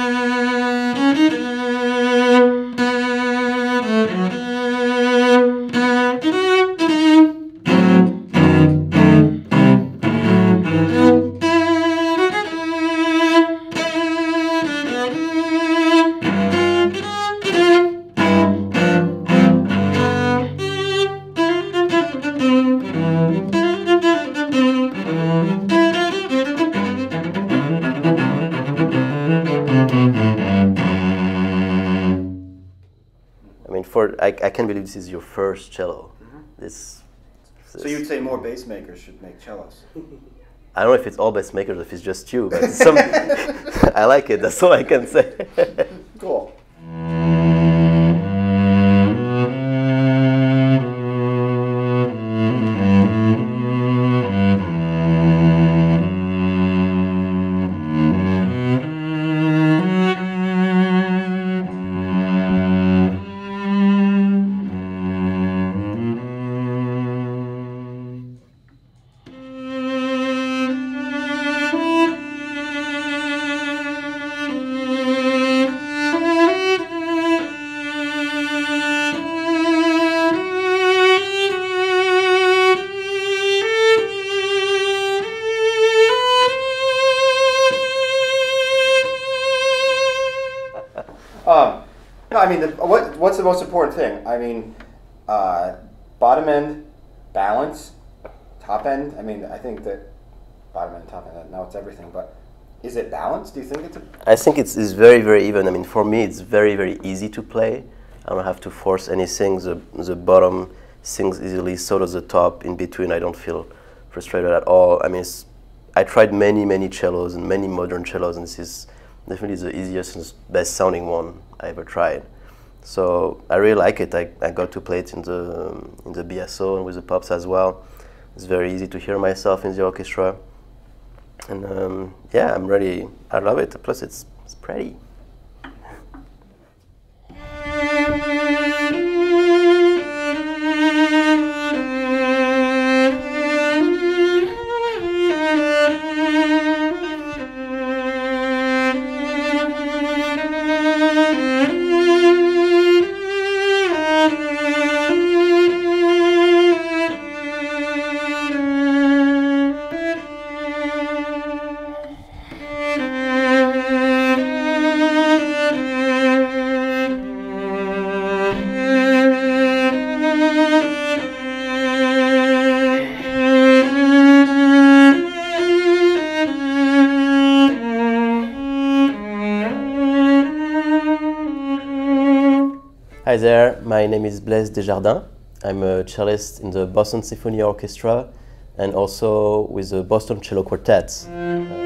I for I, I can't believe this is your first cello. Mm-hmm. This. So you'd say more bass makers should make cellos. I don't know if it's all bass makers, if it's just you, but some. I like it. That's all I can say. I mean, the, what, what's the most important thing? I mean, uh, bottom end, balance, top end. I mean, I think that bottom end, top end, now it's everything, but is it balanced? Do you think it's a. I think it's, it's very, very even. I mean, for me, it's very, very easy to play. I don't have to force anything. The, the bottom sings easily, so does the top. In between, I don't feel frustrated at all. I mean, I tried many, many cellos and many modern cellos, and this is definitely the easiest and best sounding one I ever tried. So I really like it. I, I got to play it in the, in the BSO and with the pops as well. It's very easy to hear myself in the orchestra. And um, yeah, I'm ready. I love it. Plus, it's, it's pretty. Hi there, my name is Blaise Dejardin. I'm a cellist in the Boston Symphony Orchestra and also with the Boston Cello Quartet. Uh,